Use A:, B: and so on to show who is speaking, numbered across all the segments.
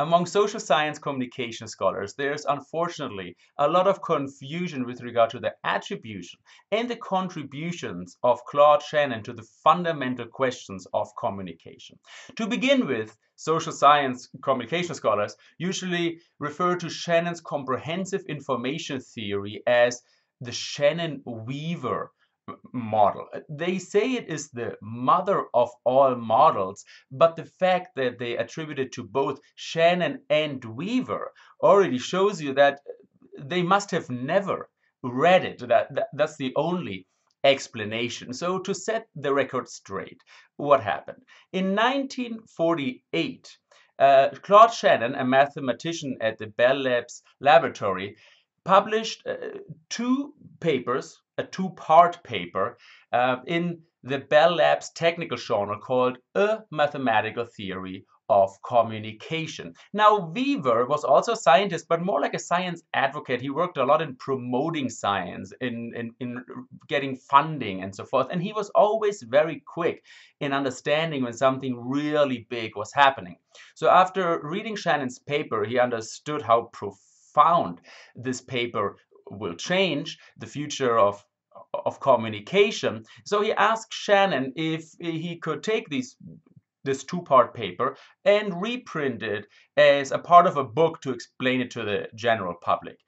A: Among social science communication scholars, there's unfortunately a lot of confusion with regard to the attribution and the contributions of Claude Shannon to the fundamental questions of communication. To begin with, social science communication scholars usually refer to Shannon's comprehensive information theory as the Shannon-Weaver model. They say it is the mother of all models, but the fact that they attribute it to both Shannon and Weaver already shows you that they must have never read it. That, that That's the only explanation. So to set the record straight, what happened? In 1948, uh, Claude Shannon, a mathematician at the Bell Labs laboratory, published uh, two papers a two-part paper uh, in the Bell Labs technical journal called A Mathematical Theory of Communication. Now, Weaver was also a scientist, but more like a science advocate. He worked a lot in promoting science, in, in, in getting funding and so forth. And he was always very quick in understanding when something really big was happening. So after reading Shannon's paper, he understood how profound this paper will change the future of of communication. So he asked Shannon if he could take these this two-part paper and reprint it as a part of a book to explain it to the general public.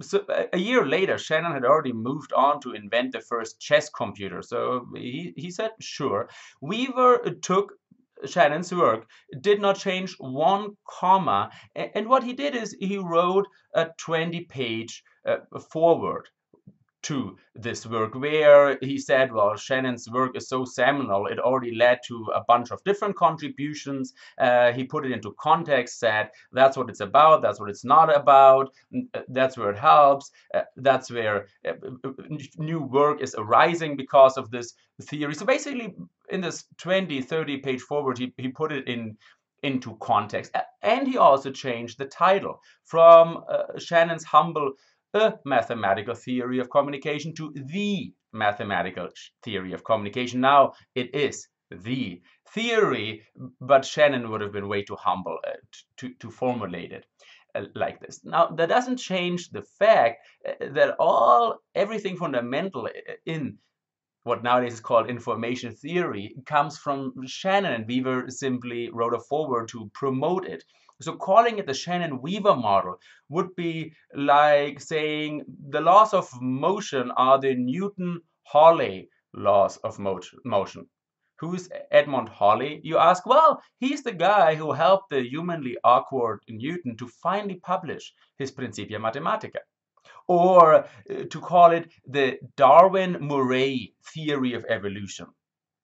A: So a year later, Shannon had already moved on to invent the first chess computer. So he, he said, sure. Weaver took Shannon's work did not change one comma. And what he did is he wrote a 20 page uh, foreword to this work where he said well Shannon's work is so seminal it already led to a bunch of different contributions. Uh, he put it into context said that's what it's about that's what it's not about uh, that's where it helps uh, that's where uh, new work is arising because of this theory. So basically in this 20 30 page foreword he, he put it in into context. And he also changed the title from uh, Shannon's humble a mathematical theory of communication to the mathematical theory of communication. Now it is the theory, but Shannon would have been way too humble uh, to, to formulate it uh, like this. Now that doesn't change the fact uh, that all everything fundamental uh, in what nowadays is called information theory comes from Shannon and Weaver simply wrote a foreword to promote it. So calling it the Shannon-Weaver model would be like saying the laws of motion are the Newton-Halley laws of motion. Who's Edmond Halley? You ask, well, he's the guy who helped the humanly awkward Newton to finally publish his Principia Mathematica. Or uh, to call it the Darwin-Murray theory of evolution.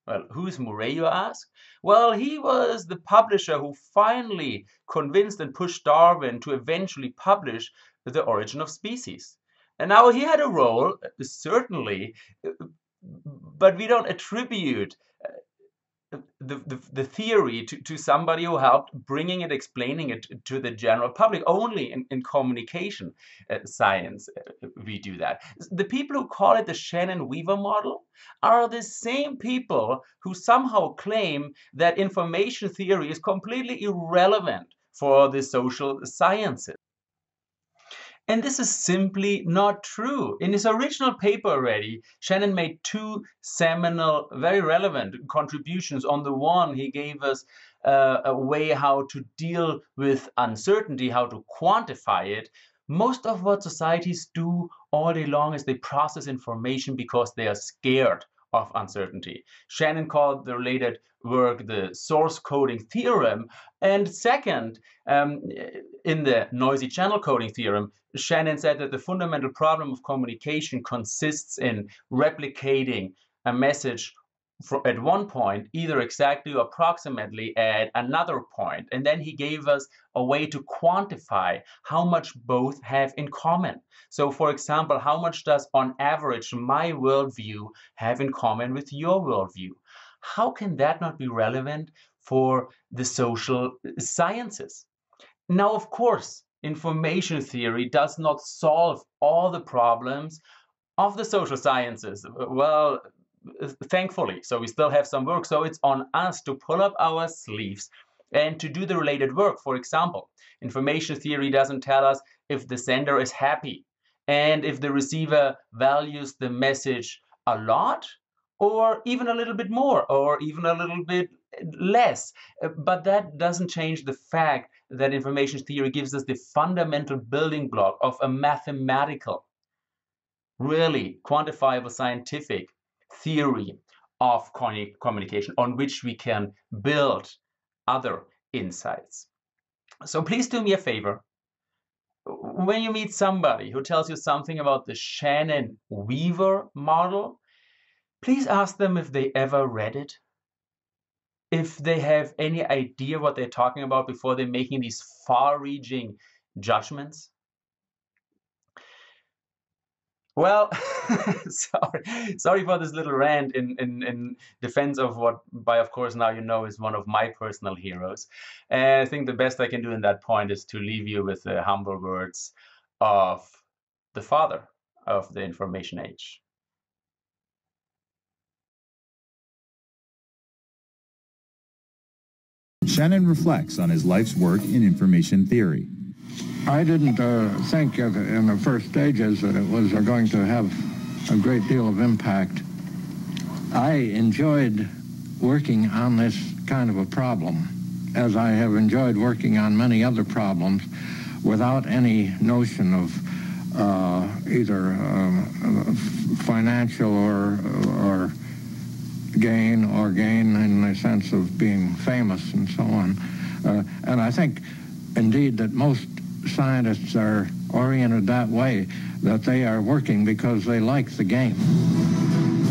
A: Well, who's Murray, you ask? Well, he was the publisher who finally convinced and pushed Darwin to eventually publish The Origin of Species. And now he had a role, uh, certainly, uh, but we don't attribute uh, the, the, the theory to, to somebody who helped bringing it, explaining it to the general public. Only in, in communication uh, science uh, we do that. The people who call it the Shannon-Weaver model are the same people who somehow claim that information theory is completely irrelevant for the social sciences. And this is simply not true. In his original paper already, Shannon made two seminal, very relevant contributions. On the one, he gave us uh, a way how to deal with uncertainty, how to quantify it. Most of what societies do all day long is they process information because they are scared of uncertainty. Shannon called the related work the source coding theorem. And second, um, in the noisy channel coding theorem, Shannon said that the fundamental problem of communication consists in replicating a message at one point, either exactly or approximately at another point. And then he gave us a way to quantify how much both have in common. So for example, how much does on average my worldview have in common with your worldview? How can that not be relevant for the social sciences? Now, of course, information theory does not solve all the problems of the social sciences. Well, thankfully. So we still have some work. So it's on us to pull up our sleeves, and to do the related work. For example, information theory doesn't tell us if the sender is happy and if the receiver values the message a lot or even a little bit more or even a little bit less. But that doesn't change the fact that information theory gives us the fundamental building block of a mathematical, really quantifiable scientific theory of communication on which we can build other insights. So please do me a favor. When you meet somebody who tells you something about the Shannon Weaver model, please ask them if they ever read it, if they have any idea what they're talking about before they're making these far-reaching judgments. Well, sorry, sorry for this little rant in, in, in defense of what, by of course now you know is one of my personal heroes. And I think the best I can do in that point is to leave you with the humble words of the father of the information age.
B: Shannon reflects on his life's work in information theory.
C: I didn't uh, think in the first stages that it was going to have a great deal of impact. I enjoyed working on this kind of a problem, as I have enjoyed working on many other problems without any notion of uh, either uh, financial or, or gain or gain in the sense of being famous and so on. Uh, and I think, indeed, that most scientists are oriented that way, that they are working because they like the game.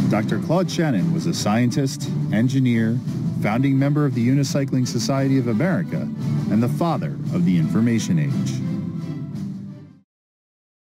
B: Dr. Claude Shannon was a scientist, engineer, founding member of the Unicycling Society of America, and the father of the information age.